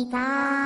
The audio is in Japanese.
ギター。